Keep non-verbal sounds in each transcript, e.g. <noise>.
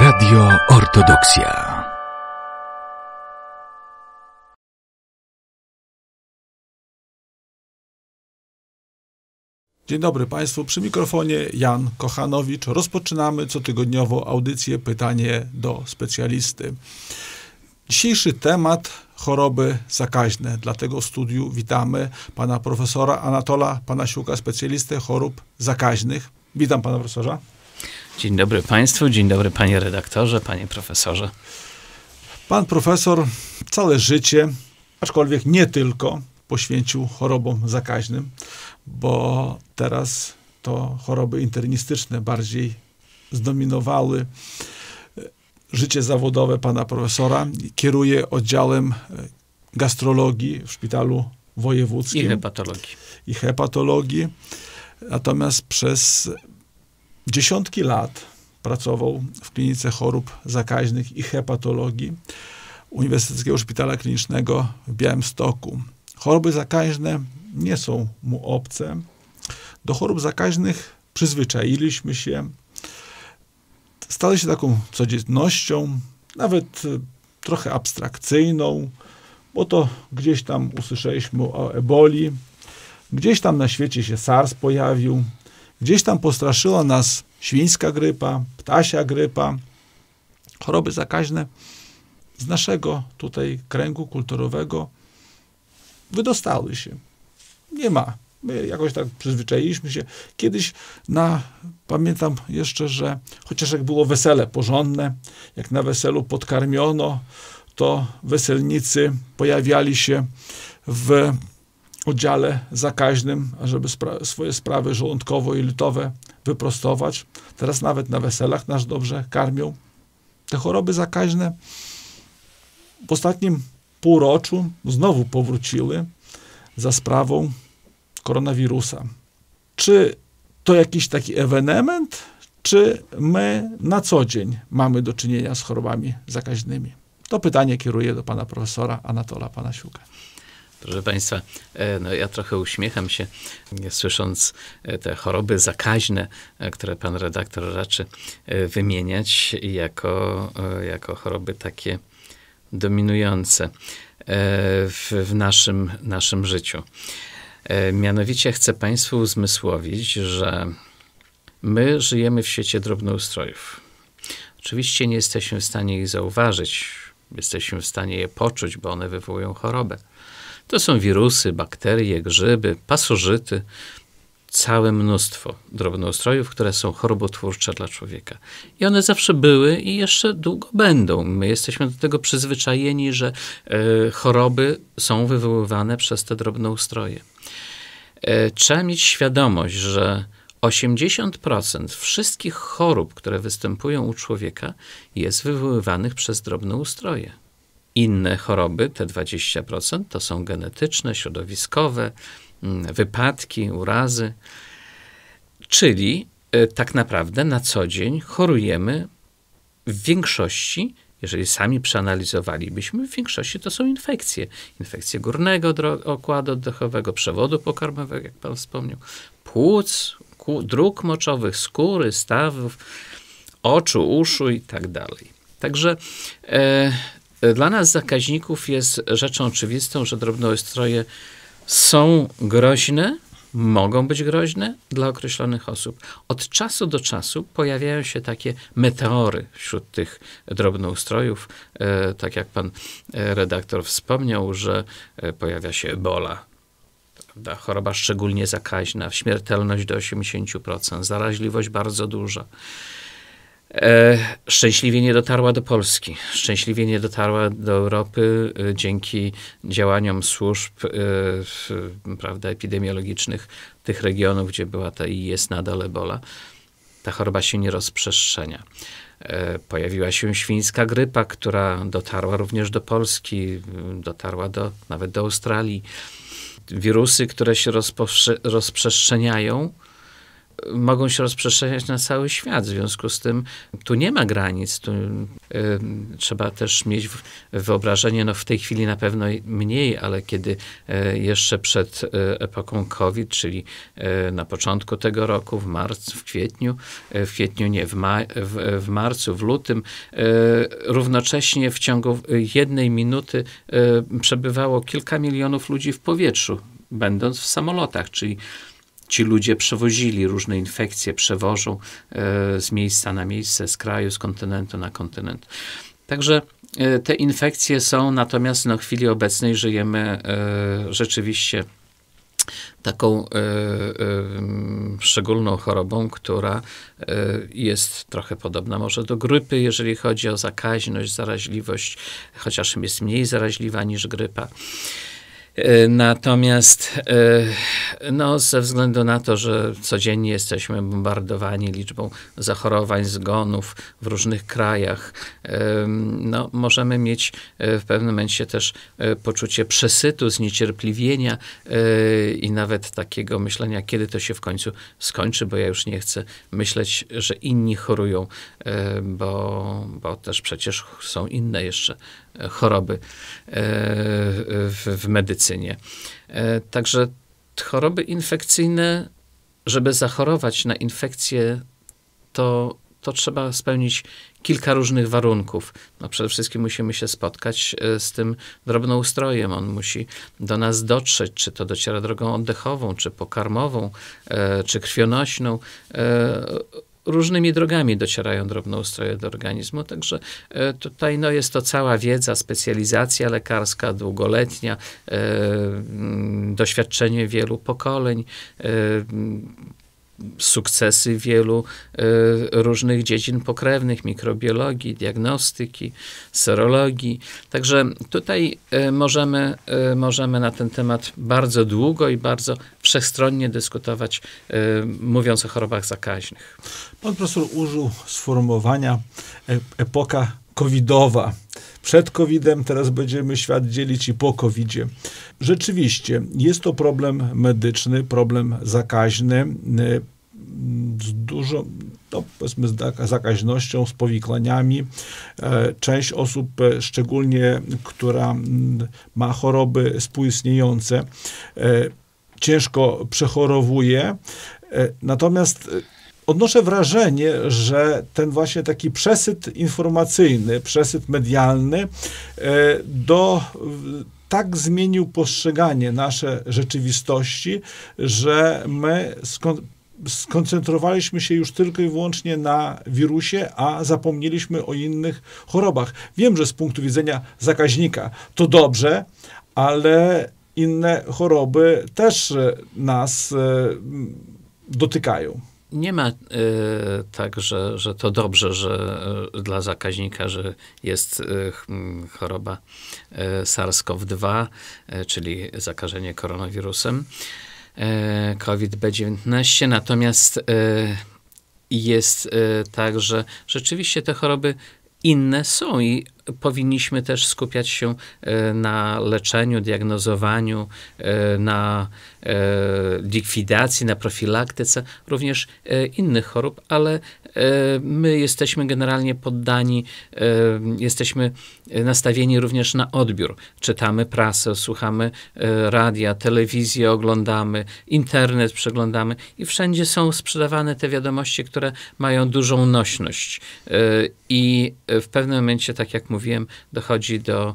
Radio Ortodoksja. Dzień dobry Państwu, przy mikrofonie Jan Kochanowicz. Rozpoczynamy cotygodniową audycję Pytanie do specjalisty. Dzisiejszy temat choroby zakaźne. Dlatego w studiu witamy pana profesora Anatola Panasiuka, specjalistę chorób zakaźnych. Witam pana profesorza. Dzień dobry Państwu, dzień dobry panie redaktorze, panie profesorze. Pan profesor całe życie, aczkolwiek nie tylko, poświęcił chorobom zakaźnym, bo teraz to choroby internistyczne bardziej zdominowały życie zawodowe pana profesora. Kieruje oddziałem gastrologii w szpitalu wojewódzkim. I hepatologii. I hepatologii. Natomiast przez dziesiątki lat pracował w klinice chorób zakaźnych i hepatologii Uniwersyteckiego Szpitala Klinicznego w Białymstoku. Choroby zakaźne nie są mu obce. Do chorób zakaźnych przyzwyczailiśmy się. Stały się taką codziennością, nawet trochę abstrakcyjną, bo to gdzieś tam usłyszeliśmy o eboli, gdzieś tam na świecie się SARS pojawił, gdzieś tam postraszyła nas świńska grypa, ptasia grypa, choroby zakaźne z naszego tutaj kręgu kulturowego wydostały się. Nie ma. My jakoś tak przyzwyczailiśmy się. Kiedyś na, pamiętam jeszcze, że chociaż jak było wesele porządne, jak na weselu podkarmiono, to weselnicy pojawiali się w oddziale zakaźnym, ażeby spra swoje sprawy żołądkowo-jelitowe wyprostować. Teraz nawet na weselach nas dobrze karmią. Te choroby zakaźne w ostatnim półroczu znowu powróciły za sprawą koronawirusa. Czy to jakiś taki ewenement, czy my na co dzień mamy do czynienia z chorobami zakaźnymi? To pytanie kieruję do pana profesora Anatola Panasiuka. Proszę Państwa, no ja trochę uśmiecham się, słysząc te choroby zakaźne, które Pan redaktor raczy wymieniać jako, jako choroby takie dominujące w, w naszym, naszym życiu. Mianowicie chcę Państwu uzmysłowić, że my żyjemy w świecie drobnoustrojów. Oczywiście nie jesteśmy w stanie ich zauważyć, jesteśmy w stanie je poczuć, bo one wywołują chorobę. To są wirusy, bakterie, grzyby, pasożyty, całe mnóstwo drobnoustrojów, które są chorobotwórcze dla człowieka. I one zawsze były i jeszcze długo będą. My jesteśmy do tego przyzwyczajeni, że y, choroby są wywoływane przez te drobnoustroje. Y, trzeba mieć świadomość, że 80% wszystkich chorób, które występują u człowieka, jest wywoływanych przez drobnoustroje. Inne choroby, te 20%, to są genetyczne, środowiskowe, wypadki, urazy. Czyli tak naprawdę na co dzień chorujemy w większości, jeżeli sami przeanalizowalibyśmy, w większości to są infekcje. Infekcje górnego okładu oddechowego, przewodu pokarmowego, jak pan wspomniał, płuc, dróg moczowych, skóry, stawów, oczu, uszu i tak dalej. Także e, dla nas zakaźników jest rzeczą oczywistą, że drobnoustroje są groźne, mogą być groźne dla określonych osób. Od czasu do czasu pojawiają się takie meteory wśród tych drobnoustrojów. E, tak jak pan redaktor wspomniał, że pojawia się ebola, choroba szczególnie zakaźna, śmiertelność do 80%, zaraźliwość bardzo duża. E, szczęśliwie nie dotarła do Polski. Szczęśliwie nie dotarła do Europy e, dzięki działaniom służb e, prawda, epidemiologicznych tych regionów, gdzie była ta i jest nadal ebola. Ta choroba się nie rozprzestrzenia. Pojawiła się świńska grypa, która dotarła również do Polski, dotarła do, nawet do Australii. Wirusy, które się rozprzestrzeniają, mogą się rozprzestrzeniać na cały świat. W związku z tym tu nie ma granic. Tu, y, trzeba też mieć wyobrażenie, no w tej chwili na pewno mniej, ale kiedy y, jeszcze przed y, epoką COVID, czyli y, na początku tego roku, w marcu, w kwietniu, y, w kwietniu nie, w, ma, w, w marcu, w lutym, równocześnie w ciągu jednej minuty przebywało kilka milionów ludzi w powietrzu, będąc w samolotach, czyli ci ludzie przewozili różne infekcje, przewożą e, z miejsca na miejsce, z kraju, z kontynentu na kontynent. Także e, te infekcje są, natomiast no, w chwili obecnej żyjemy e, rzeczywiście taką szczególną chorobą, która jest trochę podobna może do grypy, jeżeli chodzi o zakaźność, zaraźliwość, chociaż jest mniej zaraźliwa niż grypa. E, natomiast e, no, ze względu na to, że codziennie jesteśmy bombardowani liczbą zachorowań, zgonów w różnych krajach, e, no, możemy mieć w pewnym momencie też poczucie przesytu, zniecierpliwienia i nawet takiego myślenia, kiedy to się w końcu skończy, bo ja już nie chcę myśleć, że inni chorują, bo, bo też przecież są inne jeszcze choroby w, w medycynie. E, także choroby infekcyjne, żeby zachorować na infekcję, to, to trzeba spełnić kilka różnych warunków. No przede wszystkim musimy się spotkać e, z tym drobnoustrojem. On musi do nas dotrzeć, czy to dociera drogą oddechową, czy pokarmową, e, czy krwionośną różnymi drogami docierają drobnoustroje do organizmu, także e, tutaj no, jest to cała wiedza, specjalizacja lekarska, długoletnia, e, doświadczenie wielu pokoleń, e, sukcesy wielu y, różnych dziedzin pokrewnych, mikrobiologii, diagnostyki, serologii. Także tutaj y, możemy, y, możemy na ten temat bardzo długo i bardzo wszechstronnie dyskutować, mówiąc o chorobach zakaźnych. Pan profesor użył sformułowania epoka covidowa. Przed COVID-em, teraz będziemy świat dzielić i po COVID-zie. Rzeczywiście, jest to problem medyczny, problem zakaźny z dużą, no powiedzmy, z zakaźnością, z powikłaniami. E, część osób, e, szczególnie która ma choroby współistniejące, e, ciężko przechorowuje. Natomiast odnoszę wrażenie, że ten właśnie taki przesyt informacyjny, przesyt medialny do tak zmienił postrzeganie nasze rzeczywistości, że my skoncentrowaliśmy się już tylko i wyłącznie na wirusie, a zapomnieliśmy o innych chorobach. Wiem, że z punktu widzenia zakaźnika to dobrze, ale inne choroby też nas dotykają. Nie ma y, tak, że, że to dobrze, że y, dla zakaźnika, że jest y, choroba SARS-CoV-2, czyli zakażenie koronawirusem. COVID-19, natomiast jest tak, że rzeczywiście te choroby inne są i powinniśmy też skupiać się na leczeniu, diagnozowaniu, na likwidacji, na profilaktyce również innych chorób, ale my jesteśmy generalnie poddani, jesteśmy nastawieni również na odbiór. Czytamy prasę, słuchamy radia, telewizję oglądamy, internet przeglądamy i wszędzie są sprzedawane te wiadomości, które mają dużą nośność. I w pewnym momencie, tak jak mówiłem, dochodzi do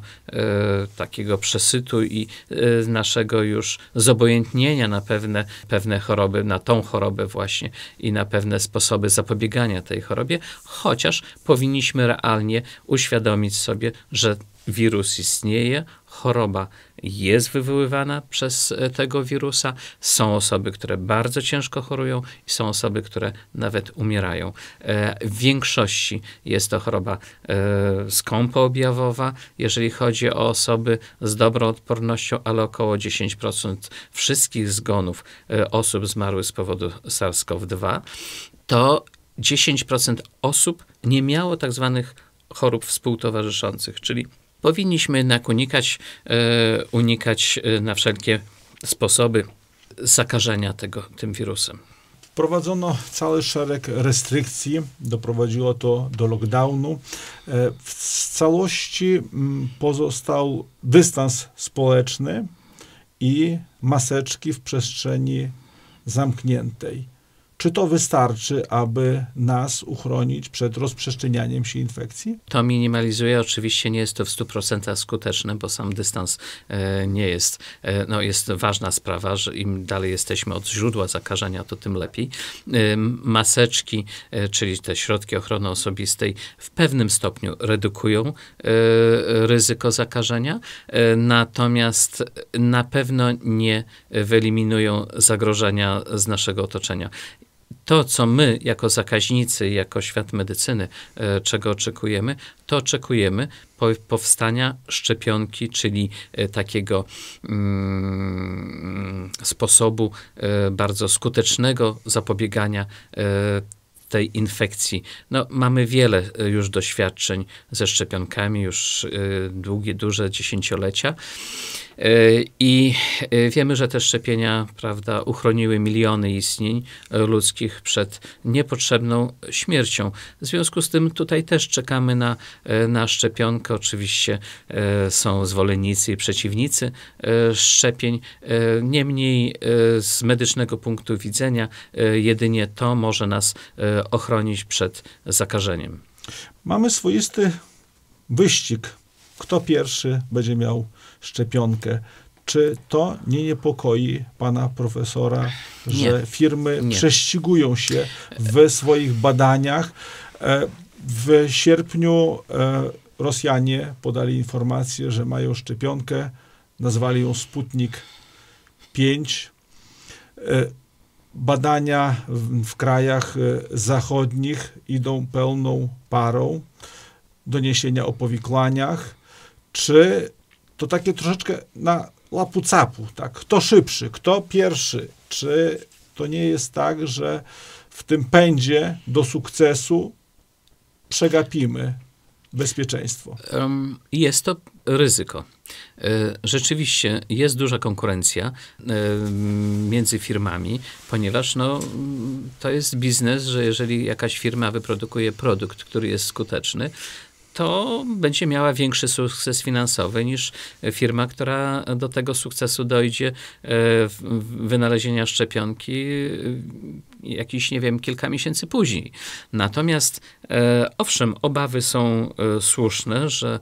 takiego przesytu i naszego już zobojętnienia na pewne, pewne choroby, na tą chorobę właśnie i na pewne sposoby zapobiegania tej chorobie, chociaż powinniśmy realnie uświadomić sobie, że wirus istnieje, choroba jest wywoływana przez e, tego wirusa. Są osoby, które bardzo ciężko chorują i są osoby, które nawet umierają. E, w większości jest to choroba e, skąpoobjawowa, jeżeli chodzi o osoby z dobrą odpornością, ale około 10% wszystkich zgonów osób zmarłych z powodu SARS-CoV-2 to 10% osób nie miało tak zwanych chorób współtowarzyszących, czyli powinniśmy jednak unikać, e, unikać e, na wszelkie sposoby zakażenia tego, tym wirusem. Wprowadzono cały szereg restrykcji, doprowadziło to do lockdownu. W całości mm, pozostał dystans społeczny i maseczki w przestrzeni zamkniętej. Czy to wystarczy, aby nas uchronić przed rozprzestrzenianiem się infekcji? To minimalizuje. Oczywiście nie jest to w 100% skuteczne, bo sam dystans e, nie jest. E, no jest ważna sprawa, że im dalej jesteśmy od źródła zakażenia, to tym lepiej. E, maseczki, e, czyli te środki ochrony osobistej, w pewnym stopniu redukują e, ryzyko zakażenia, e, natomiast na pewno nie wyeliminują zagrożenia z naszego otoczenia to, co my jako zakaźnicy, jako świat medycyny, e, czego oczekujemy, to oczekujemy powstania szczepionki, czyli e, takiego mm, sposobu e, bardzo skutecznego zapobiegania tej infekcji. No, mamy wiele już doświadczeń ze szczepionkami, już długie, duże dziesięciolecia. E, I e, wiemy, że te szczepienia prawda, uchroniły miliony istnień e, ludzkich przed niepotrzebną śmiercią. W związku z tym tutaj też czekamy na, na szczepionkę. Oczywiście są zwolennicy i przeciwnicy szczepień. Niemniej z medycznego punktu widzenia jedynie to może nas ochronić przed zakażeniem. Mamy swoisty wyścig. Kto pierwszy będzie miał szczepionkę. Czy to nie niepokoi pana profesora, że nie. firmy nie. prześcigują się w swoich badaniach? E, w sierpniu e, Rosjanie podali informację, że mają szczepionkę, nazwali ją Sputnik 5. E, badania w, w krajach zachodnich idą pełną parą. Doniesienia o powikłaniach. Czy to takie troszeczkę na łapu capu, tak? Kto szybszy, kto pierwszy? Czy to nie jest tak, że w tym pędzie do sukcesu przegapimy bezpieczeństwo? Jest to ryzyko. E, rzeczywiście jest duża konkurencja e, między firmami, ponieważ no, to jest biznes, że jeżeli jakaś firma wyprodukuje produkt, który jest skuteczny, to będzie miała większy sukces finansowy niż firma, która do tego sukcesu dojdzie e, wynalezienia szczepionki jakiś, nie wiem, kilka miesięcy później. Natomiast e, owszem, obawy są słuszne, że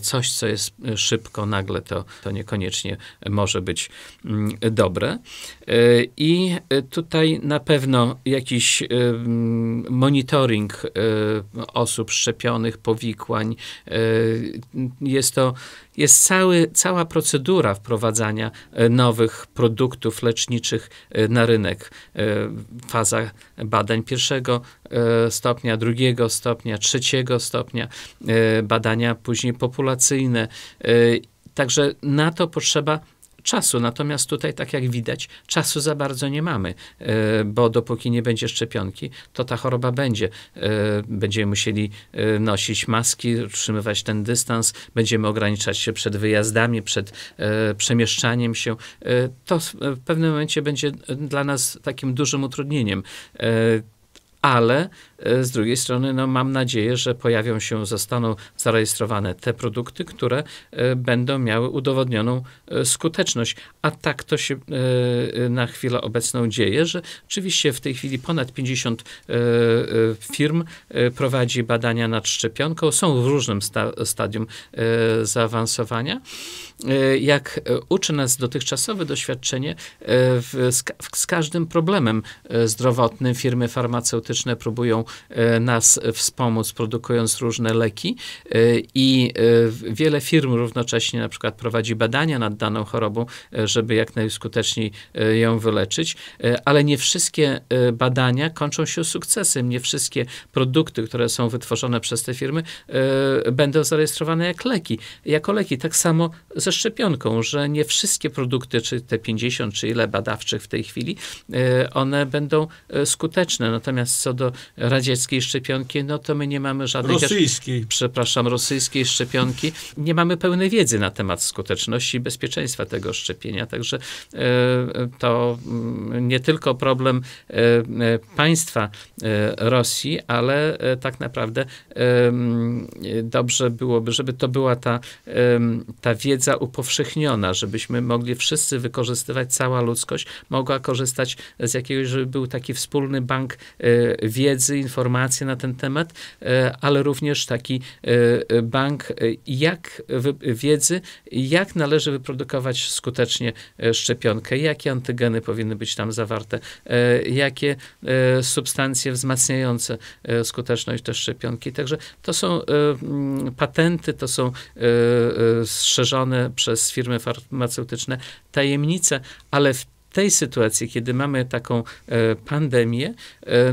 coś, co jest szybko, nagle, to, to niekoniecznie może być mm, dobre. I tutaj na pewno jakiś monitoring osób szczepionych, powikłań. E, jest to jest cały, cała procedura wprowadzania e, nowych produktów leczniczych e, na rynek. Faza badań pierwszego stopnia, drugiego stopnia, trzeciego stopnia, badania później populacyjne. Także na to potrzeba czasu. Natomiast tutaj, tak jak widać, czasu za bardzo nie mamy, e, bo dopóki nie będzie szczepionki, to ta choroba będzie. E, będziemy musieli e, nosić maski, utrzymywać ten dystans, będziemy ograniczać się przed wyjazdami, przed przemieszczaniem się. To w pewnym momencie będzie dla nas takim dużym utrudnieniem ale z drugiej strony no, mam nadzieję, że pojawią się, zostaną zarejestrowane te produkty, które e, będą miały udowodnioną e, skuteczność. A tak to się na chwilę obecną dzieje, że oczywiście w tej chwili ponad 50 firm prowadzi badania nad szczepionką, są w różnym sta stadium zaawansowania. Jak uczy nas dotychczasowe doświadczenie, w, z, z każdym problemem zdrowotnym firmy farmaceutyczne próbują e, nas wspomóc, produkując różne leki e, i e, wiele firm równocześnie na przykład prowadzi badania nad daną chorobą, żeby jak najskuteczniej ją wyleczyć, ale nie wszystkie badania kończą się sukcesem, nie wszystkie produkty, które są wytworzone przez te firmy będą zarejestrowane jak leki, jako leki. Tak samo ze szczepionką, że nie wszystkie produkty, czy te 50, czy ile badawczych w tej chwili, one będą skuteczne. Natomiast co do radzieckiej szczepionki, no to my nie mamy żadnej... Rosyjskiej. Przepraszam, rosyjskiej szczepionki. Nie mamy pełnej wiedzy na temat skuteczności i bezpieczeństwa tego szczepienia, także e, to mm, nie tylko problem e, e, państwa Rosji, ale tak naprawdę mm, dobrze byłoby, żeby to była ta, ta wiedza upowszechniona, żebyśmy mogli wszyscy wykorzystywać, cała ludzkość mogła korzystać z jakiegoś, żeby był taki wspólny bank wiedzy, informacji na ten temat, ale również taki bank jak wiedzy, jak należy wyprodukować skutecznie szczepionkę, jakie antygeny powinny być tam zawarte, e, jakie e, substancje wzmacniające e, skuteczność tej szczepionki. Także to są patenty, to są strzeżone przez firmy farmaceutyczne tajemnice, ale w tej sytuacji, kiedy mamy taką pandemię,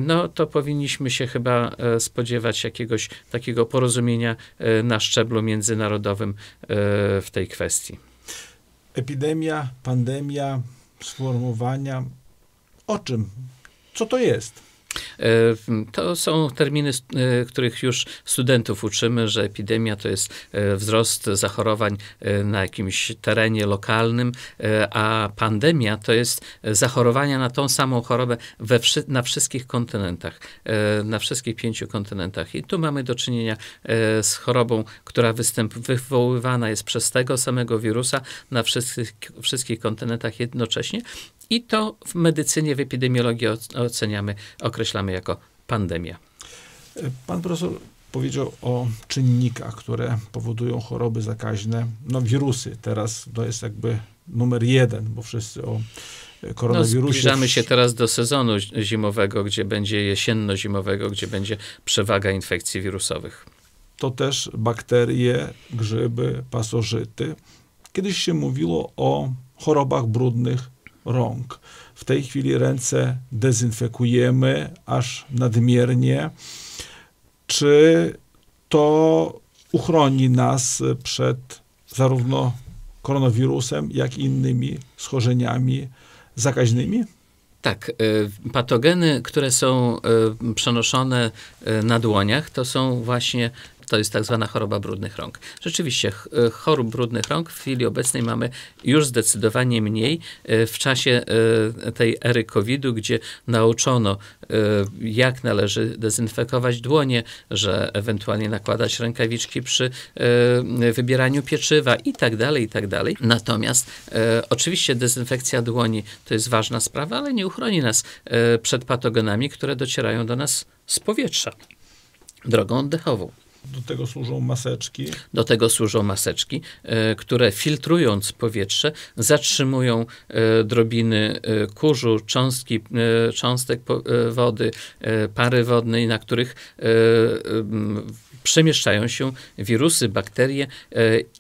no to powinniśmy się chyba spodziewać jakiegoś takiego porozumienia na szczeblu międzynarodowym w tej kwestii epidemia, pandemia, sformułowania. O czym? Co to jest? E, to są terminy, e, których już studentów uczymy, że epidemia to jest e, wzrost zachorowań na jakimś terenie lokalnym, a pandemia to jest zachorowania na tą samą chorobę we, na wszystkich kontynentach, na wszystkich pięciu kontynentach. I tu mamy do czynienia z chorobą, która występ, wywoływana jest przez tego samego wirusa na wszystkich, wszystkich kontynentach jednocześnie i to w medycynie, w epidemiologii oceniamy, określamy jako pandemia. Pan profesor powiedział o czynnikach, które powodują choroby zakaźne. No wirusy teraz to jest jakby numer jeden, bo wszyscy o koronawirusie. No, zbliżamy się teraz do sezonu zimowego, gdzie będzie jesienno-zimowego, gdzie będzie przewaga infekcji wirusowych. To też bakterie, grzyby, pasożyty. Kiedyś się mówiło o chorobach brudnych rąk. W tej chwili ręce dezynfekujemy aż nadmiernie. Czy to uchroni nas przed zarówno koronawirusem, jak i innymi schorzeniami zakaźnymi? Tak, y, patogeny, które są y, przenoszone y, na dłoniach, to są właśnie to jest tak zwana choroba brudnych rąk. Rzeczywiście, e, chorób brudnych rąk w chwili obecnej mamy już zdecydowanie mniej. E, w czasie e, tej ery COVID-u, gdzie nauczono, jak należy dezynfekować dłonie, że ewentualnie nakładać rękawiczki przy wybieraniu pieczywa i tak dalej, i tak dalej. Natomiast oczywiście dezynfekcja dłoni to jest ważna sprawa, ale nie uchroni nas przed patogenami, które docierają do nas z powietrza drogą oddechową. Do tego służą maseczki. Do tego służą maseczki, e, które filtrując powietrze zatrzymują e, drobiny e, kurzu, cząstki, cząstek wody, pary wodnej, na których przemieszczają się wirusy, bakterie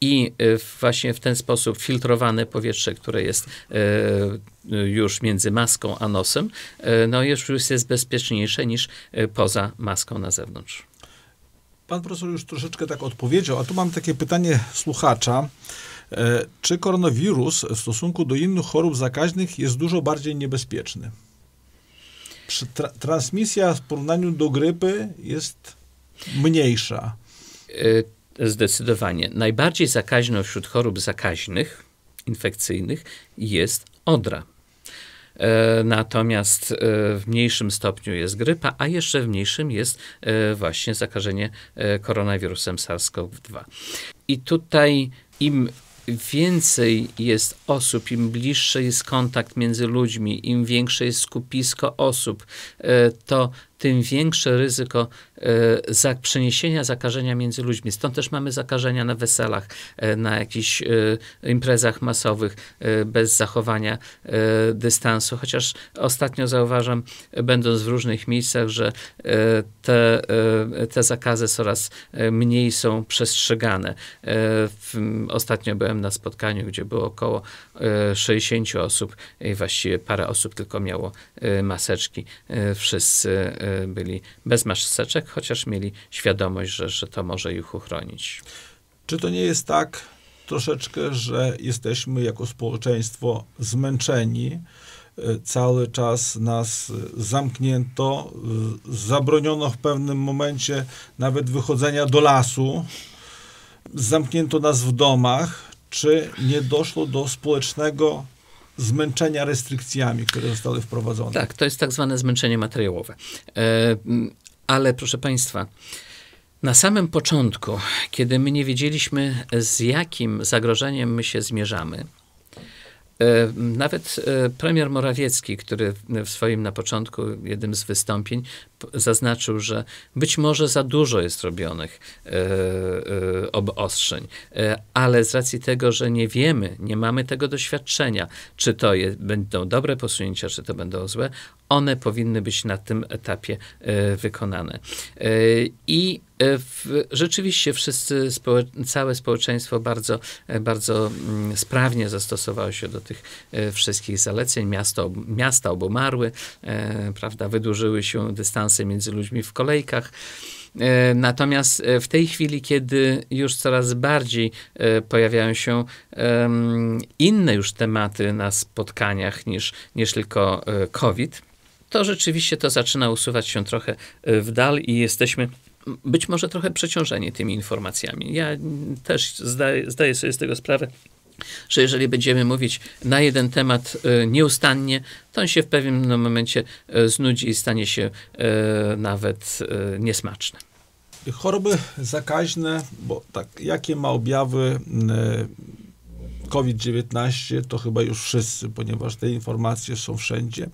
i właśnie w ten sposób filtrowane powietrze, które jest już między maską a nosem, no już jest bezpieczniejsze niż poza maską na zewnątrz. Pan profesor już troszeczkę tak odpowiedział, a tu mam takie pytanie słuchacza. E, czy koronawirus w stosunku do innych chorób zakaźnych jest dużo bardziej niebezpieczny? Tra transmisja w porównaniu do grypy jest mniejsza. E, zdecydowanie. Najbardziej zakaźną wśród chorób zakaźnych, infekcyjnych jest odra. E, natomiast e, w mniejszym stopniu jest grypa, a jeszcze w mniejszym jest e, właśnie zakażenie koronawirusem SARS-CoV-2. I tutaj im więcej jest osób, im bliższy jest kontakt między ludźmi, im większe jest skupisko osób, to tym większe ryzyko e, za, przeniesienia zakażenia między ludźmi. Stąd też mamy zakażenia na weselach, e, na jakichś e, imprezach masowych bez zachowania dystansu. Chociaż ostatnio zauważam, będąc w różnych miejscach, że te, te zakazy coraz mniej są przestrzegane. Ostatnio byłem na spotkaniu, gdzie było około 60 osób i właściwie parę osób tylko miało maseczki. Wszyscy byli bez maseczek, chociaż mieli świadomość, że, że to może ich uchronić. Czy to nie jest tak troszeczkę, że jesteśmy jako społeczeństwo zmęczeni cały czas nas zamknięto, zabroniono w pewnym momencie nawet wychodzenia do lasu, zamknięto nas w domach, czy nie doszło do społecznego zmęczenia restrykcjami, które zostały wprowadzone? Tak, to jest tak zwane zmęczenie materiałowe. E, ale proszę Państwa, na samym początku, kiedy my nie wiedzieliśmy, z jakim zagrożeniem my się zmierzamy, E, nawet e, premier Morawiecki, który w swoim na początku jednym z wystąpień zaznaczył, że być może za dużo jest robionych e, obostrzeń, ale z racji tego, że nie wiemy, nie mamy tego doświadczenia, czy to je, będą dobre posunięcia, czy to będą złe, one powinny być na tym etapie wykonane. I w, rzeczywiście wszyscy, całe społeczeństwo bardzo, bardzo mm, sprawnie zastosowało się do tych e, wszystkich zaleceń. Miasto, miasta obumarły, e, prawda, wydłużyły się dystanse między ludźmi w kolejkach. E, natomiast w tej chwili, kiedy już coraz bardziej pojawiają się inne już tematy na spotkaniach niż, niż tylko COVID, to rzeczywiście to zaczyna usuwać się trochę w dal i jesteśmy być może trochę przeciążeni tymi informacjami. Ja też zdaję, zdaję sobie z tego sprawę, że jeżeli będziemy mówić na jeden temat e, nieustannie, to on się w pewnym momencie e, znudzi i stanie się e, nawet niesmaczny. Choroby zakaźne, bo tak, jakie ma objawy COVID-19, to chyba już wszyscy, ponieważ te informacje są wszędzie.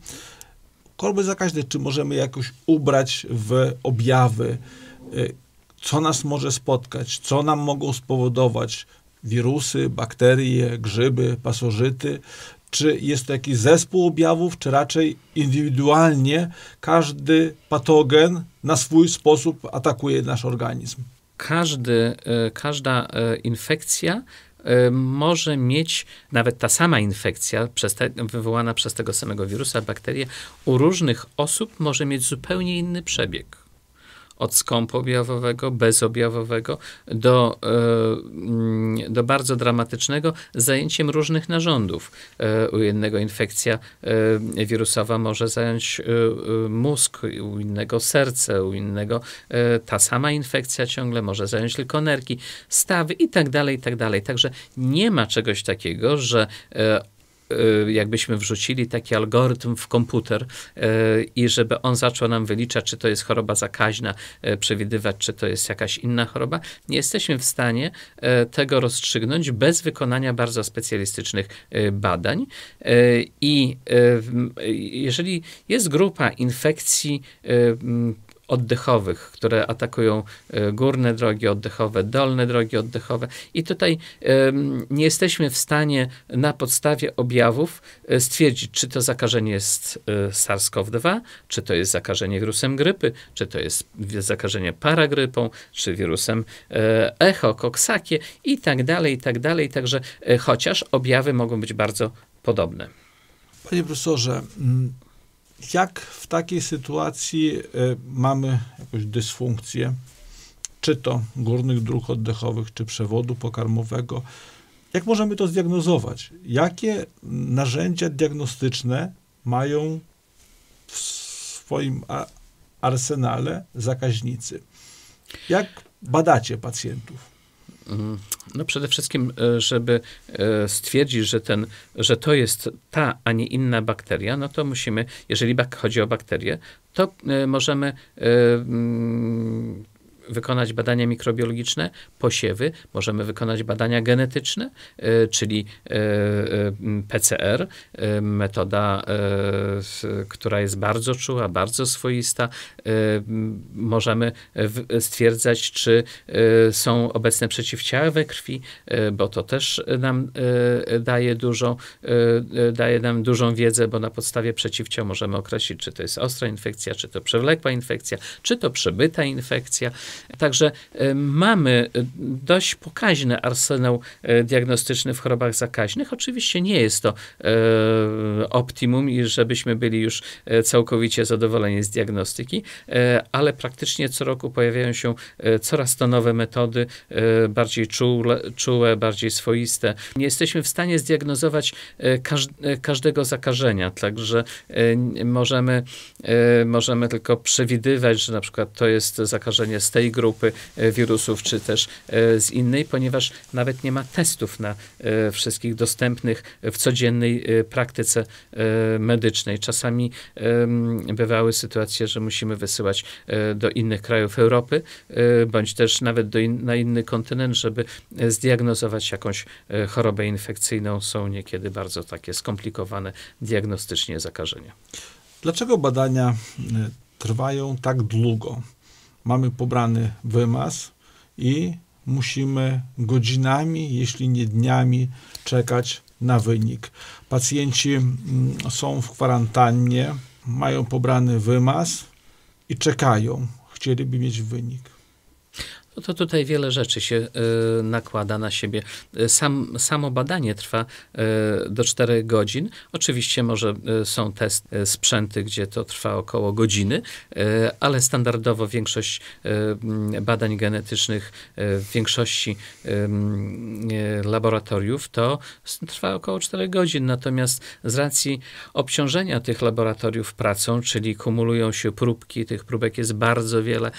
Choroby zakaźne, czy możemy jakoś ubrać w objawy co nas może spotkać, co nam mogą spowodować wirusy, bakterie, grzyby, pasożyty, czy jest to jakiś zespół objawów, czy raczej indywidualnie każdy patogen na swój sposób atakuje nasz organizm. Każdy, y, każda y, infekcja może mieć, nawet ta sama infekcja przez te, wywołana przez tego samego wirusa, bakterię, u różnych osób może mieć zupełnie inny przebieg od skąpoobjawowego, bezobjawowego do, e, do bardzo dramatycznego zajęciem różnych narządów. E, u jednego infekcja e, wirusowa może zająć mózg, u innego serce, u innego ta sama infekcja ciągle może zająć tylko nerki, stawy i tak dalej, i tak dalej. Także nie ma czegoś takiego, że jakbyśmy wrzucili taki algorytm w komputer y, i żeby on zaczął nam wyliczać, czy to jest choroba zakaźna, y, przewidywać, czy to jest jakaś inna choroba, nie jesteśmy w stanie tego rozstrzygnąć bez wykonania bardzo specjalistycznych badań. I jeżeli jest grupa infekcji oddechowych, które atakują e, górne drogi oddechowe, dolne drogi oddechowe. I tutaj nie jesteśmy w stanie na podstawie objawów e, stwierdzić, czy to zakażenie jest e, SARS-CoV-2, czy to jest zakażenie wirusem grypy, czy to jest zakażenie paragrypą, czy wirusem echo, koksakie i tak dalej, i tak dalej. Także chociaż objawy mogą być bardzo podobne. Panie profesorze, jak w takiej sytuacji y, mamy jakąś dysfunkcję, czy to górnych dróg oddechowych, czy przewodu pokarmowego, jak możemy to zdiagnozować? Jakie narzędzia diagnostyczne mają w swoim arsenale zakaźnicy? Jak badacie pacjentów? No przede wszystkim, e, żeby e, stwierdzić, że, ten, że to jest ta, a nie inna bakteria, no to musimy, jeżeli chodzi o bakterię, to e, możemy wykonać badania mikrobiologiczne, posiewy, możemy wykonać badania genetyczne, e, czyli e, e, PCR, metoda, która jest bardzo czuła, bardzo swoista. Możemy stwierdzać, czy są obecne przeciwciała we krwi, bo to też nam daje dużą, daje nam dużą wiedzę, bo na podstawie przeciwciał możemy określić, czy to jest ostra infekcja, czy to przewlekła infekcja, czy to przebyta infekcja. Także mamy dość pokaźny arsenał diagnostyczny w chorobach zakaźnych. Oczywiście nie jest to optimum i żebyśmy byli już całkowicie zadowoleni z diagnostyki, ale praktycznie co roku pojawiają się coraz to nowe metody, bardziej czułe, czułe bardziej swoiste. Nie jesteśmy w stanie zdiagnozować każdego zakażenia, także możemy, możemy tylko przewidywać, że na przykład to jest zakażenie z tej grupy e, wirusów, czy też e, z innej, ponieważ nawet nie ma testów na e, wszystkich dostępnych w codziennej praktyce medycznej. Czasami bywały sytuacje, że musimy wysyłać do innych krajów Europy, bądź też nawet do in, na inny kontynent, żeby zdiagnozować jakąś chorobę infekcyjną. Są niekiedy bardzo takie skomplikowane diagnostycznie zakażenia. Dlaczego badania trwają tak długo. Mamy pobrany wymaz i musimy godzinami, jeśli nie dniami, czekać na wynik. Pacjenci mm, są w kwarantannie, mają pobrany wymaz i czekają. Chcieliby mieć wynik no to tutaj wiele rzeczy się y, nakłada na siebie. Y, sam, samo badanie trwa y, do 4 godzin. Oczywiście może są test sprzęty, gdzie to trwa około godziny, ale standardowo większość badań genetycznych w większości laboratoriów to trwa około 4 godzin. Natomiast z racji obciążenia tych laboratoriów pracą, czyli kumulują się próbki, tych próbek jest bardzo wiele,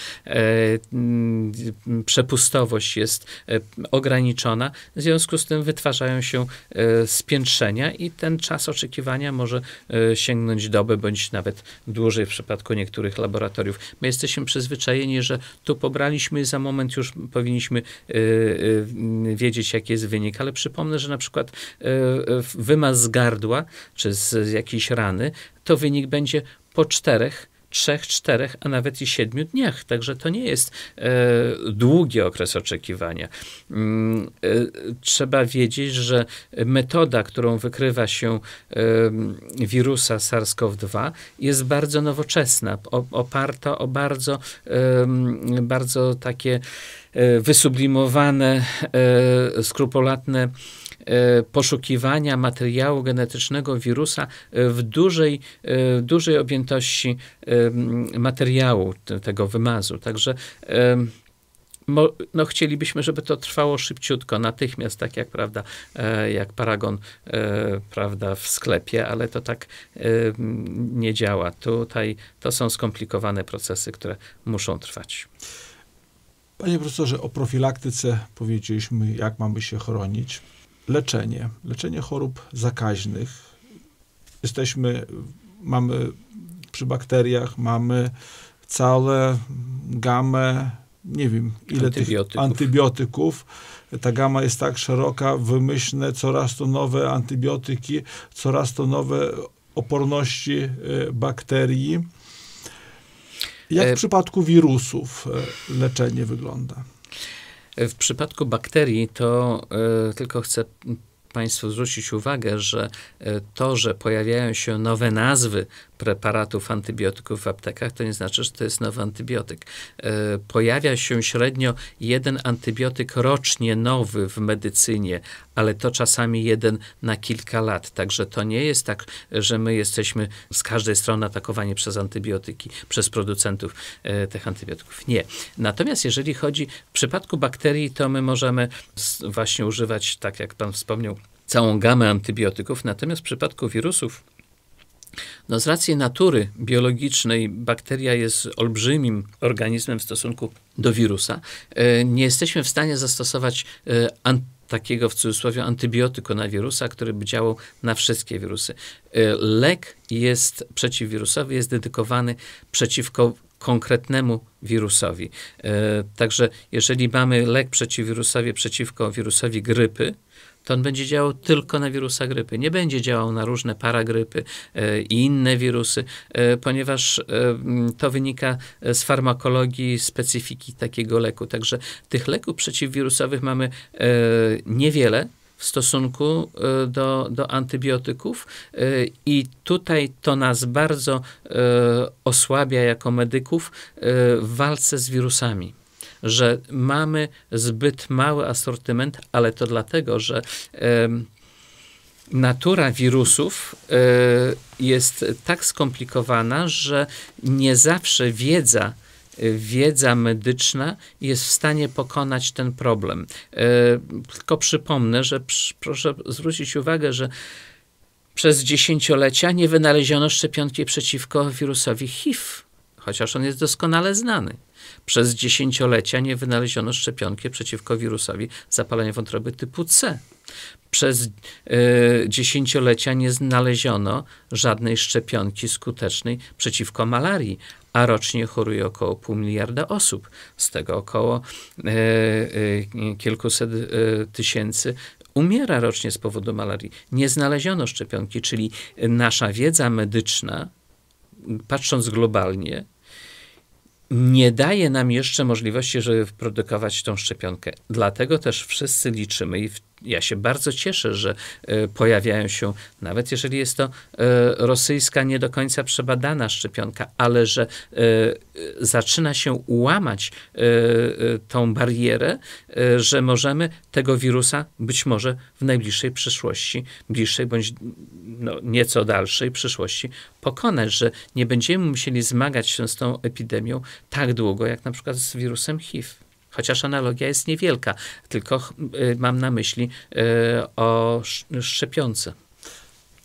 przepustowość jest e, ograniczona, w związku z tym wytwarzają się e, spiętrzenia i ten czas oczekiwania może e, sięgnąć doby, bądź nawet dłużej w przypadku niektórych laboratoriów. My jesteśmy przyzwyczajeni, że tu pobraliśmy, za moment już powinniśmy wiedzieć, jaki jest wynik, ale przypomnę, że na przykład wymaz z gardła, czy z jakiejś rany, to wynik będzie po czterech trzech, czterech, a nawet i siedmiu dniach. Także to nie jest e, długi okres oczekiwania. Mm, e, trzeba wiedzieć, że metoda, którą wykrywa się e, wirusa SARS-CoV-2 jest bardzo nowoczesna, oparta o bardzo, bardzo takie e, wysublimowane, e, skrupulatne poszukiwania materiału genetycznego wirusa e, w dużej, e, dużej objętości materiału tego wymazu. Także no, chcielibyśmy, żeby to trwało szybciutko, natychmiast, tak jak, prawda, jak paragon prawda, w sklepie, ale to tak nie działa. Tutaj to są skomplikowane procesy, które muszą trwać. Panie profesorze, o profilaktyce powiedzieliśmy, jak mamy się chronić leczenie, leczenie chorób zakaźnych. Jesteśmy, mamy przy bakteriach, mamy całe gamę, nie wiem ile antybiotyków. tych antybiotyków. Ta gama jest tak szeroka, wymyślne, coraz to nowe antybiotyki, coraz to nowe oporności e, bakterii. Jak w e, przypadku wirusów e, leczenie wygląda? W przypadku bakterii to y, tylko chcę Państwu zwrócić uwagę, że e, to, że pojawiają się nowe nazwy preparatów antybiotyków w aptekach, to nie znaczy, że to jest nowy antybiotyk. E, pojawia się średnio jeden antybiotyk rocznie nowy w medycynie, ale to czasami jeden na kilka lat. Także to nie jest tak, że my jesteśmy z każdej strony atakowani przez antybiotyki, przez producentów e, tych antybiotyków. Nie. Natomiast jeżeli chodzi w przypadku bakterii, to my możemy właśnie używać, tak jak Pan wspomniał, całą gamę antybiotyków. Natomiast w przypadku wirusów, no z racji natury biologicznej bakteria jest olbrzymim organizmem w stosunku do wirusa. E, nie jesteśmy w stanie zastosować e, takiego w cudzysłowie antybiotyku na wirusa, który by działał na wszystkie wirusy. E, lek jest przeciwwirusowy, jest dedykowany przeciwko konkretnemu wirusowi. Także jeżeli mamy lek przeciwwirusowy przeciwko wirusowi grypy, to on będzie działał tylko na wirusa grypy. Nie będzie działał na różne paragrypy e, i inne wirusy, e, ponieważ e, to wynika z farmakologii, specyfiki takiego leku. Także tych leków przeciwwirusowych mamy niewiele w stosunku do, do antybiotyków i tutaj to nas bardzo osłabia jako medyków w walce z wirusami. Że mamy zbyt mały asortyment, ale to dlatego, że natura wirusów e, jest tak skomplikowana, że nie zawsze wiedza, e, wiedza medyczna jest w stanie pokonać ten problem. E, tylko przypomnę, że proszę zwrócić uwagę, że przez dziesięciolecia nie wynaleziono szczepionki przeciwko wirusowi HIV, chociaż on jest doskonale znany. Przez dziesięciolecia nie wynaleziono szczepionki przeciwko wirusowi zapalenia wątroby typu C. Przez y, dziesięciolecia nie znaleziono żadnej szczepionki skutecznej przeciwko malarii, a rocznie choruje około pół miliarda osób. Z tego około y, y, kilkuset tysięcy umiera rocznie z powodu malarii. Nie znaleziono szczepionki, czyli nasza wiedza medyczna, patrząc globalnie, nie daje nam jeszcze możliwości, żeby wyprodukować tą szczepionkę. Dlatego też wszyscy liczymy i ja się bardzo cieszę, że e, pojawiają się, nawet jeżeli jest to e, rosyjska, nie do końca przebadana szczepionka, ale że e, zaczyna się łamać tą barierę, że możemy tego wirusa być może w najbliższej przyszłości, bliższej bądź no, nieco dalszej przyszłości pokonać, że nie będziemy musieli zmagać się z tą epidemią tak długo, jak na przykład z wirusem HIV chociaż analogia jest niewielka, tylko y, mam na myśli y, o szczepionce.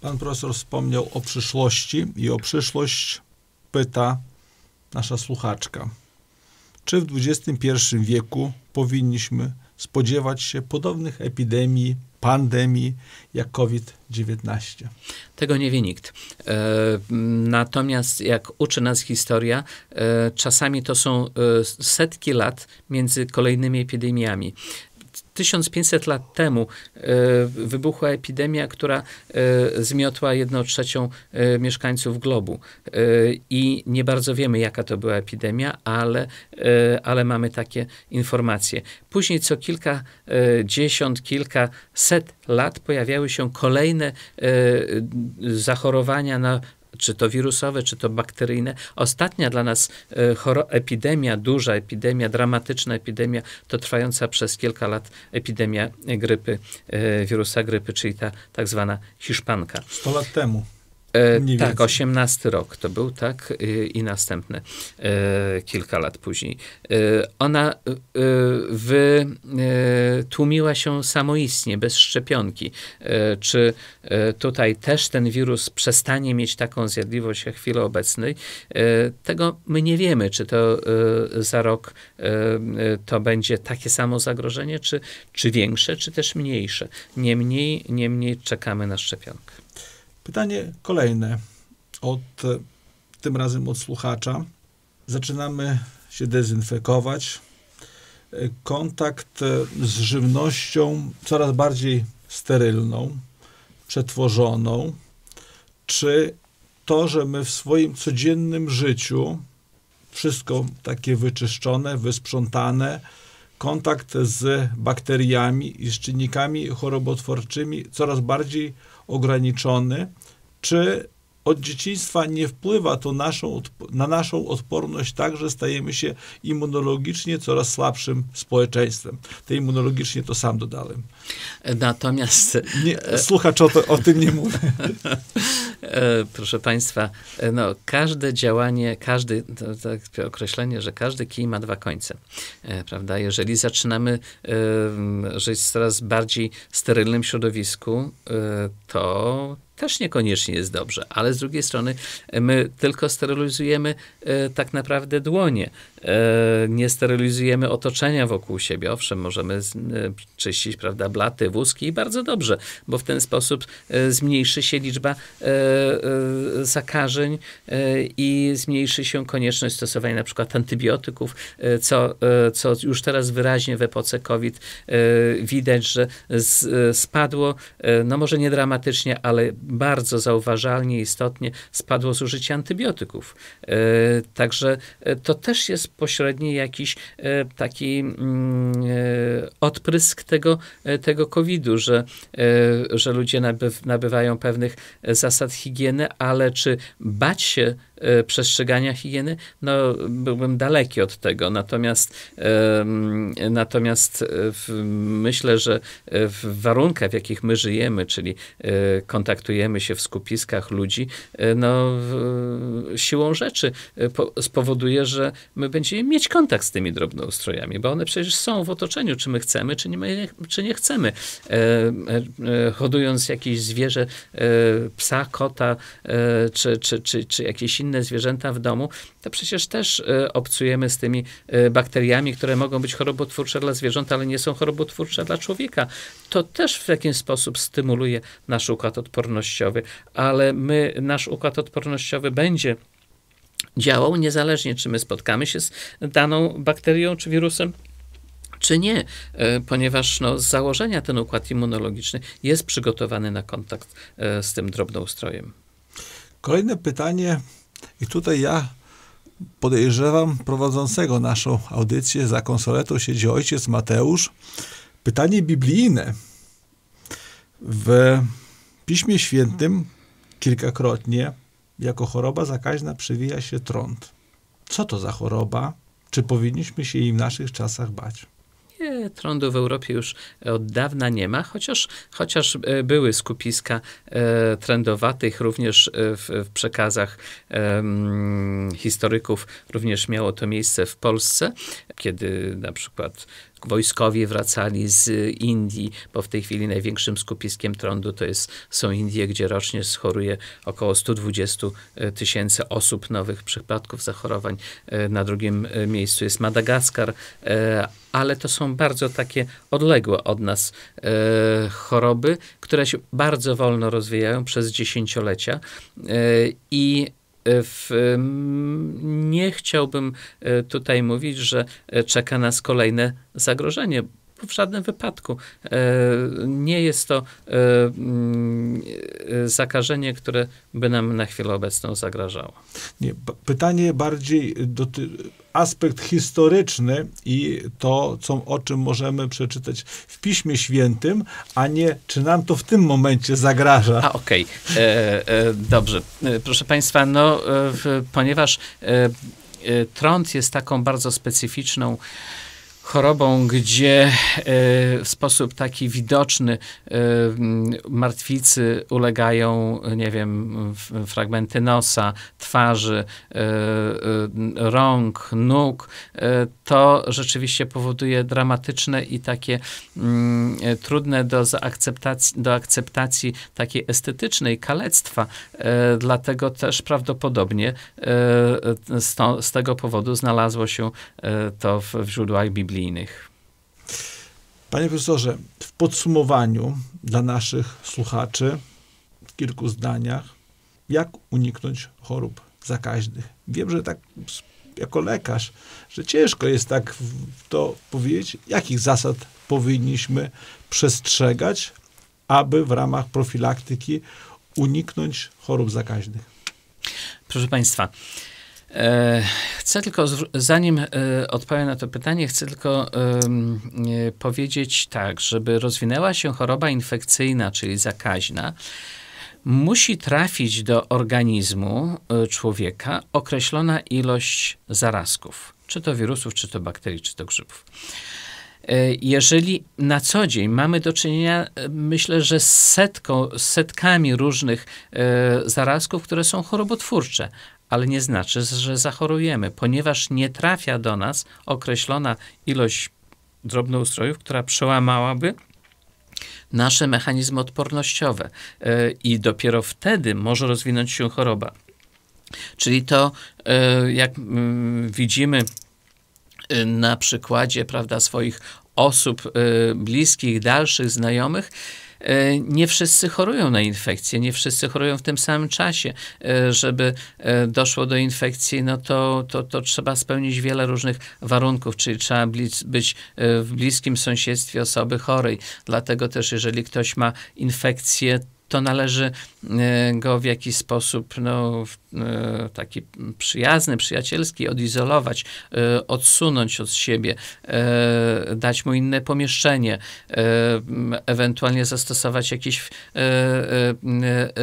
Pan profesor wspomniał o przyszłości i o przyszłość pyta nasza słuchaczka. Czy w XXI wieku powinniśmy spodziewać się podobnych epidemii, pandemii jak COVID-19? Tego nie wie nikt. E, natomiast jak uczy nas historia, e, czasami to są e, setki lat między kolejnymi epidemiami. 1500 lat temu e, wybuchła epidemia, która e, zmiotła jedną trzecią e, mieszkańców globu. I nie bardzo wiemy, jaka to była epidemia, ale, ale mamy takie informacje. Później co kilka dziesiąt, kilka set lat pojawiały się kolejne zachorowania na czy to wirusowe, czy to bakteryjne. Ostatnia dla nas e, epidemia, duża epidemia, dramatyczna epidemia, to trwająca przez kilka lat epidemia grypy, e, wirusa grypy, czyli ta tak zwana hiszpanka. 100 lat temu. E, tak, 18 rok to był, tak, i, i następne e, kilka lat później. E, ona e, wytłumiła się samoistnie, bez szczepionki. Czy tutaj też ten wirus przestanie mieć taką zjadliwość jak w chwili obecnej? tego my nie wiemy, czy to za rok to będzie takie samo zagrożenie, czy, czy większe, czy też mniejsze. Niemniej, niemniej czekamy na szczepionkę. Pytanie kolejne, od, tym razem od słuchacza. Zaczynamy się dezynfekować. Kontakt z żywnością coraz bardziej sterylną, przetworzoną. Czy to, że my w swoim codziennym życiu wszystko takie wyczyszczone, wysprzątane, kontakt z bakteriami i z czynnikami chorobotwórczymi coraz bardziej ograniczony, czy od dzieciństwa nie wpływa to naszą, na naszą odporność tak, że stajemy się immunologicznie coraz słabszym społeczeństwem. Te immunologicznie to sam dodałem. Natomiast... Nie, słuchacz o, to, o tym nie mówi. <laughs> E, proszę Państwa, e, no, każde działanie, każdy, to, określenie, że każdy kij ma dwa końce, e, prawda? Jeżeli zaczynamy żyć w coraz bardziej sterylnym środowisku, to też niekoniecznie jest dobrze, ale z drugiej strony my tylko sterylizujemy e, tak naprawdę dłonie. E, nie sterylizujemy otoczenia wokół siebie. Owszem, możemy e, czyścić prawda, blaty, wózki i bardzo dobrze, bo w ten sposób e, zmniejszy się liczba e, e, zakażeń i zmniejszy się konieczność stosowania na przykład antybiotyków, co, co już teraz wyraźnie w epoce COVID widać, że spadło, no może nie dramatycznie, ale bardzo zauważalnie, istotnie spadło zużycie antybiotyków. E, także e, to też jest pośredni jakiś e, taki mm, odprysk tego, tego COVID-u, że, że ludzie nabywają pewnych zasad higieny, ale czy bać się przestrzegania higieny, no byłbym daleki od tego. Natomiast, natomiast myślę, że w warunkach, w jakich my żyjemy, czyli kontaktujemy się w skupiskach ludzi, no siłą rzeczy spowoduje, że my będziemy mieć kontakt z tymi drobnoustrojami, bo one przecież są w otoczeniu, czy my chcemy, czy nie, czy nie chcemy. Hodując jakieś zwierzę, psa, kota, czy, czy, czy, czy jakieś inne zwierzęta w domu, to przecież też e, obcujemy z tymi e, bakteriami, które mogą być chorobotwórcze dla zwierząt, ale nie są chorobotwórcze dla człowieka. To też w jakiś sposób stymuluje nasz układ odpornościowy, ale my, nasz układ odpornościowy będzie działał niezależnie, czy my spotkamy się z daną bakterią czy wirusem, czy nie, e, ponieważ no, z założenia ten układ immunologiczny jest przygotowany na kontakt z tym drobnoustrojem. Kolejne pytanie, i tutaj ja podejrzewam prowadzącego naszą audycję za konsoletą siedzi ojciec Mateusz. Pytanie biblijne. W Piśmie Świętym kilkakrotnie jako choroba zakaźna przywija się trąd. Co to za choroba? Czy powinniśmy się jej w naszych czasach bać? Nie, trądu w Europie już od dawna nie ma, chociaż, chociaż e, były skupiska e, trendowatych również e, w, w przekazach historyków, również miało to miejsce w Polsce, kiedy na przykład wojskowi wracali z Indii, bo w tej chwili największym skupiskiem trądu to jest, są Indie, gdzie rocznie schoruje około 120 e, tysięcy osób, nowych przypadków zachorowań. E, na drugim miejscu jest Madagaskar, ale to są bardzo takie odległe od nas choroby, które się bardzo wolno rozwijają przez dziesięciolecia i w, nie chciałbym e, tutaj mówić, że e, czeka nas kolejne zagrożenie. W żadnym wypadku. E, nie jest to mm, zakażenie, które by nam na chwilę obecną zagrażało. Nie, pytanie bardziej doty aspekt historyczny i to, co, o czym możemy przeczytać w Piśmie Świętym, a nie czy nam to w tym momencie zagraża. A okej, okay. E, e, dobrze. E, proszę Państwa, no, e, w, ponieważ e, e, trąd jest taką bardzo specyficzną chorobą, gdzie e, w sposób taki widoczny e, martwicy ulegają, nie wiem, fragmenty nosa, twarzy, e, rąk, nóg, to rzeczywiście powoduje dramatyczne i takie mm, trudne do do akceptacji takiej estetycznej kalectwa. Dlatego też prawdopodobnie z, to, z tego powodu znalazło się to w, w źródłach Biblii Panie profesorze, w podsumowaniu dla naszych słuchaczy w kilku zdaniach, jak uniknąć chorób zakaźnych? Wiem, że tak jako lekarz, że ciężko jest tak to powiedzieć, jakich zasad powinniśmy przestrzegać, aby w ramach profilaktyki uniknąć chorób zakaźnych. Proszę Państwa, chcę tylko, zanim e, odpowiem na to pytanie, chcę tylko e, powiedzieć tak, żeby rozwinęła się choroba infekcyjna, czyli zakaźna, musi trafić do organizmu człowieka określona ilość zarazków, czy to wirusów, czy to bakterii, czy to grzybów. Jeżeli na co dzień mamy do czynienia, myślę, że z setką, setkami różnych zarazków, które są chorobotwórcze, ale nie znaczy, że zachorujemy, ponieważ nie trafia do nas określona ilość drobnoustrojów, która przełamałaby nasze mechanizmy odpornościowe e, i dopiero wtedy może rozwinąć się choroba. Czyli to, e, jak mm, widzimy e, na przykładzie prawda, swoich osób bliskich, dalszych, znajomych, nie wszyscy chorują na infekcję, nie wszyscy chorują w tym samym czasie. E, żeby e, doszło do infekcji, no to, to, to trzeba spełnić wiele różnych warunków, czyli trzeba być w bliskim sąsiedztwie osoby chorej. Dlatego też, jeżeli ktoś ma infekcję, to należy go w jakiś sposób no, taki przyjazny, przyjacielski odizolować, odsunąć od siebie, dać mu inne pomieszczenie, ewentualnie zastosować jakieś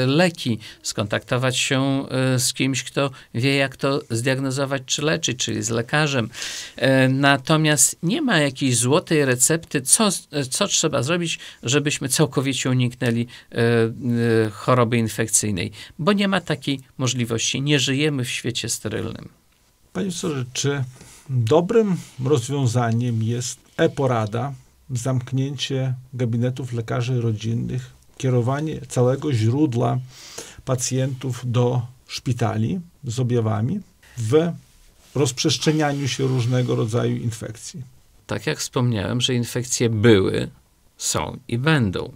leki, skontaktować się z kimś, kto wie, jak to zdiagnozować czy leczyć, czyli z lekarzem. Natomiast nie ma jakiejś złotej recepty, co, co trzeba zrobić, żebyśmy całkowicie uniknęli e, e, choroby infekcyjnej, bo nie ma takiej możliwości. Nie żyjemy w świecie sterylnym. Panie profesorze, czy dobrym rozwiązaniem jest e-porada, zamknięcie gabinetów lekarzy rodzinnych, kierowanie całego źródła pacjentów do szpitali z objawami w rozprzestrzenianiu się różnego rodzaju infekcji? tak jak wspomniałem, że infekcje były, są i będą.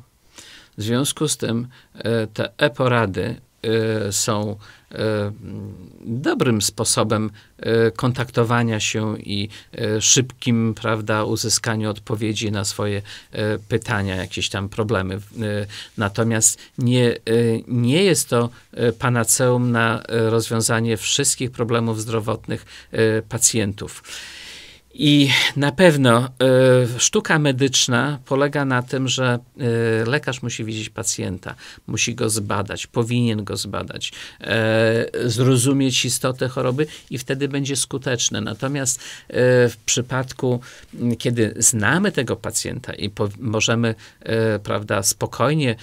W związku z tym e, te e-porady e, są e, dobrym sposobem kontaktowania się i szybkim, prawda, uzyskaniu odpowiedzi na swoje pytania, jakieś tam problemy. Natomiast nie, nie jest to panaceum na rozwiązanie wszystkich problemów zdrowotnych pacjentów. I na pewno y, sztuka medyczna polega na tym, że y, lekarz musi widzieć pacjenta, musi go zbadać, powinien go zbadać, y, zrozumieć istotę choroby i wtedy będzie skuteczne. Natomiast w przypadku, kiedy znamy tego pacjenta i możemy, prawda, spokojnie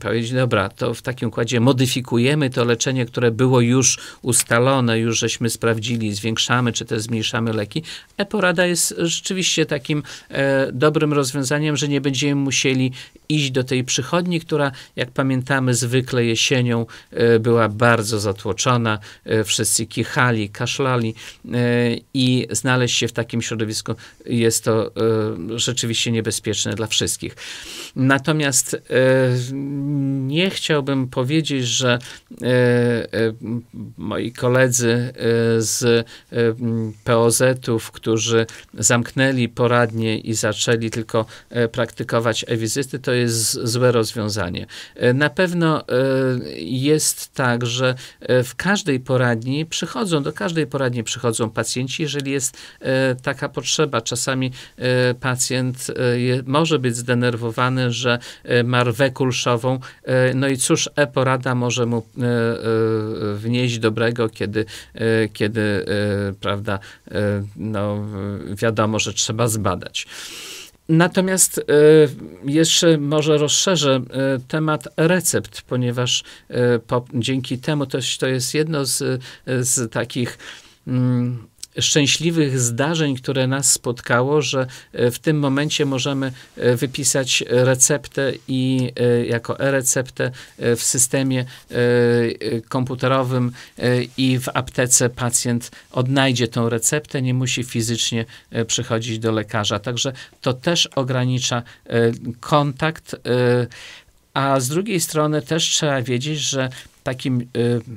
powiedzieć, dobra, to w takim układzie modyfikujemy to leczenie, które było już ustalone, już żeśmy sprawdzili, zwiększamy czy też zmniejszamy leki, e-porada jest rzeczywiście takim e, dobrym rozwiązaniem, że nie będziemy musieli iść do tej przychodni, która, jak pamiętamy, zwykle jesienią e, była bardzo zatłoczona. E, wszyscy kichali, kaszlali e, i znaleźć się w takim środowisku jest to e, rzeczywiście niebezpieczne dla wszystkich. Natomiast e, nie chciałbym powiedzieć, że moi koledzy z Którzy zamknęli poradnie i zaczęli tylko e, praktykować e-wizyty, to jest złe rozwiązanie. E, na pewno e, jest tak, że w każdej poradni przychodzą, do każdej poradni przychodzą pacjenci, jeżeli jest taka potrzeba. Czasami pacjent może być zdenerwowany, że ma rwę kulszową, no i cóż, e-porada może mu wnieść dobrego, kiedy, kiedy prawda, no, wiadomo, że trzeba zbadać. Natomiast e, jeszcze może rozszerzę e, temat recept, ponieważ e, dzięki temu też to jest jedno z, z takich mm, szczęśliwych zdarzeń, które nas spotkało, że e, w tym momencie możemy e, wypisać receptę i e, jako e-receptę w systemie komputerowym i w aptece pacjent odnajdzie tą receptę, nie musi fizycznie przychodzić do lekarza. Także to też ogranicza kontakt. A z drugiej strony też trzeba wiedzieć, że takim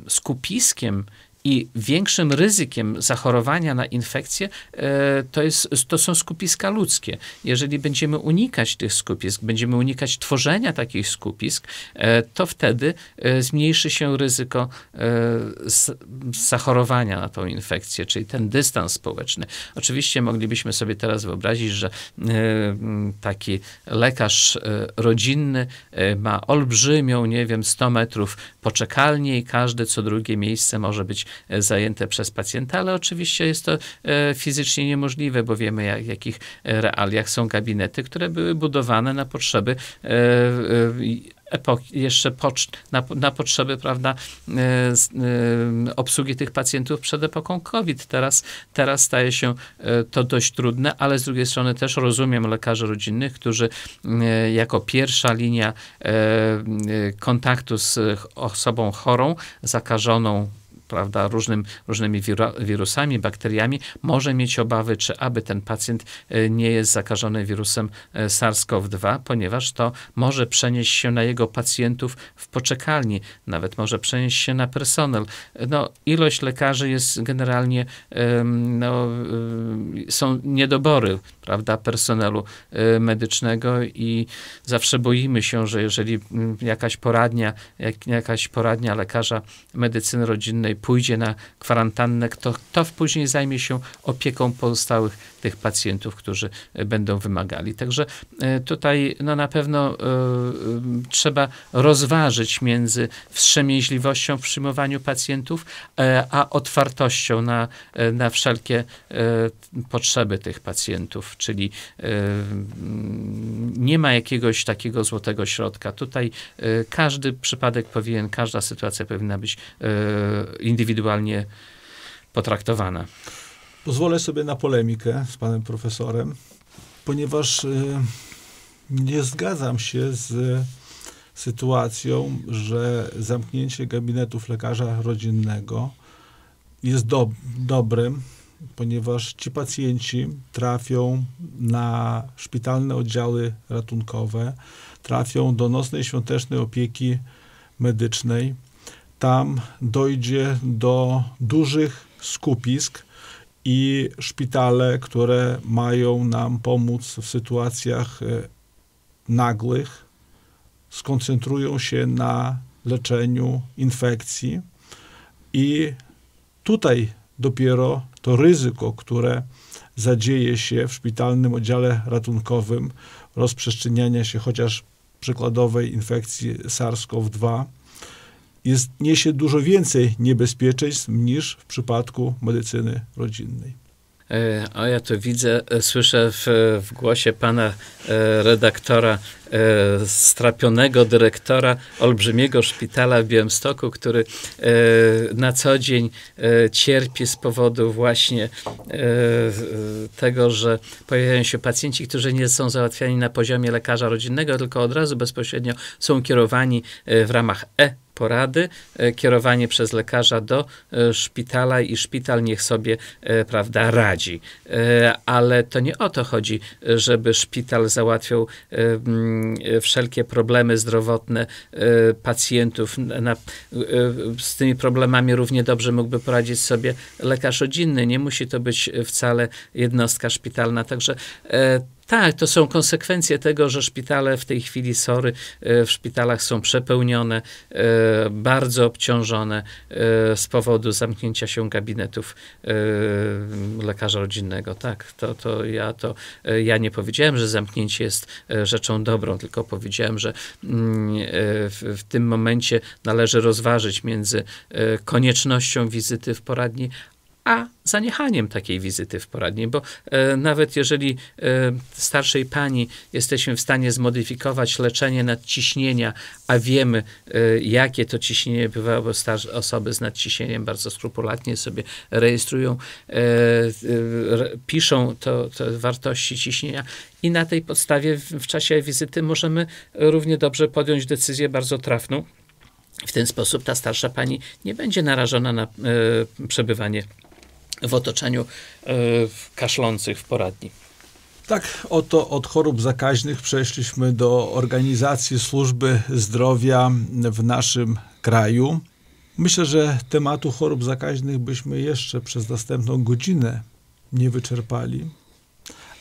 skupiskiem i większym ryzykiem zachorowania na infekcję e, to, jest, to są skupiska ludzkie. Jeżeli będziemy unikać tych skupisk, będziemy unikać tworzenia takich skupisk, e, to wtedy e, zmniejszy się ryzyko zachorowania na tą infekcję, czyli ten dystans społeczny. Oczywiście moglibyśmy sobie teraz wyobrazić, że taki lekarz rodzinny ma olbrzymią, nie wiem, 100 metrów poczekalnię i każde co drugie miejsce może być zajęte przez pacjenta, ale oczywiście jest to e, fizycznie niemożliwe, bo wiemy, jak, w jakich e, realiach są gabinety, które były budowane na potrzeby epoki, jeszcze pocz, na, na potrzeby prawda, obsługi tych pacjentów przed epoką COVID. Teraz, teraz staje się to dość trudne, ale z drugiej strony też rozumiem lekarzy rodzinnych, którzy jako pierwsza linia kontaktu z osobą chorą, zakażoną prawda, różnym, różnymi wirusami, bakteriami, może mieć obawy, czy aby ten pacjent e, nie jest zakażony wirusem e, SARS-CoV-2, ponieważ to może przenieść się na jego pacjentów w poczekalni, nawet może przenieść się na personel. No, ilość lekarzy jest generalnie no, są niedobory, prawda, personelu medycznego i zawsze boimy się, że jeżeli mm, jakaś poradnia, jak, jakaś poradnia lekarza medycyny rodzinnej pójdzie na kwarantannę, to kto później zajmie się opieką pozostałych tych pacjentów, którzy będą wymagali. Także tutaj no, na pewno y, trzeba rozważyć między wstrzemięźliwością w przyjmowaniu pacjentów, a otwartością na, na wszelkie potrzeby tych pacjentów, czyli nie ma jakiegoś takiego złotego środka. Tutaj każdy przypadek powinien, każda sytuacja powinna być indywidualnie potraktowana. Pozwolę sobie na polemikę z panem profesorem, ponieważ nie zgadzam się z sytuacją, że zamknięcie gabinetów lekarza rodzinnego jest do, dobrym, ponieważ ci pacjenci trafią na szpitalne oddziały ratunkowe, trafią do nocnej świątecznej opieki medycznej. Tam dojdzie do dużych skupisk i szpitale, które mają nam pomóc w sytuacjach e, nagłych, skoncentrują się na leczeniu infekcji. I tutaj dopiero to ryzyko, które zadzieje się w szpitalnym oddziale ratunkowym, rozprzestrzeniania się chociaż przykładowej infekcji SARS-CoV-2, jest, niesie dużo więcej niebezpieczeństw niż w przypadku medycyny rodzinnej. E, a ja to widzę, e, słyszę w, w głosie pana e, redaktora, strapionego dyrektora olbrzymiego szpitala w Białymstoku, który na co dzień cierpi z powodu właśnie tego, że pojawiają się pacjenci, którzy nie są załatwiani na poziomie lekarza rodzinnego, tylko od razu bezpośrednio są kierowani w ramach E porady, e, kierowanie przez lekarza do e, szpitala i szpital niech sobie, e, prawda, radzi. Ale to nie o to chodzi, żeby szpital załatwiał wszelkie problemy zdrowotne pacjentów. Z tymi problemami równie dobrze mógłby poradzić sobie lekarz rodzinny. Nie musi to być wcale jednostka szpitalna. Także tak, to są konsekwencje tego, że szpitale w tej chwili, sorry, e, w szpitalach są przepełnione, e, bardzo obciążone e, z powodu zamknięcia się gabinetów lekarza rodzinnego. Tak, to, to, ja, to ja nie powiedziałem, że zamknięcie jest rzeczą dobrą, tylko powiedziałem, że mm, w, w tym momencie należy rozważyć między koniecznością wizyty w poradni, a zaniechaniem takiej wizyty w poradni, bo e, nawet jeżeli e, starszej pani jesteśmy w stanie zmodyfikować leczenie nadciśnienia, a wiemy, e, jakie to ciśnienie bywa, bo starsze osoby z nadciśnieniem bardzo skrupulatnie sobie rejestrują, e, e, piszą to, to wartości ciśnienia i na tej podstawie w, w czasie wizyty możemy równie dobrze podjąć decyzję bardzo trafną. W ten sposób ta starsza pani nie będzie narażona na e, przebywanie w otoczeniu e, kaszlących w poradni. Tak, oto od chorób zakaźnych przeszliśmy do organizacji służby zdrowia w naszym kraju. Myślę, że tematu chorób zakaźnych byśmy jeszcze przez następną godzinę nie wyczerpali,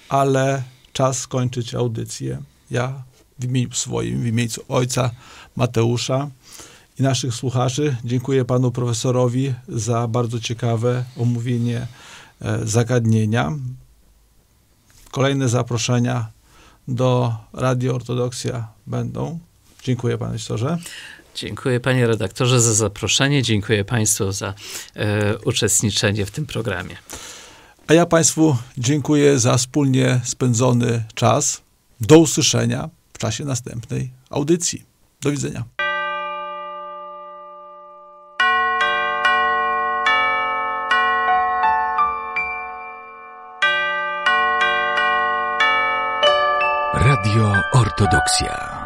ale czas skończyć audycję. Ja w imieniu swoim, w imieniu ojca Mateusza i naszych słuchaczy. Dziękuję panu profesorowi za bardzo ciekawe omówienie e, zagadnienia. Kolejne zaproszenia do Radio Ortodoksja będą. Dziękuję panie profesorze. Dziękuję panie redaktorze za zaproszenie. Dziękuję państwu za e, uczestniczenie w tym programie. A ja państwu dziękuję za wspólnie spędzony czas. Do usłyszenia w czasie następnej audycji. Do widzenia. Ortodoksja.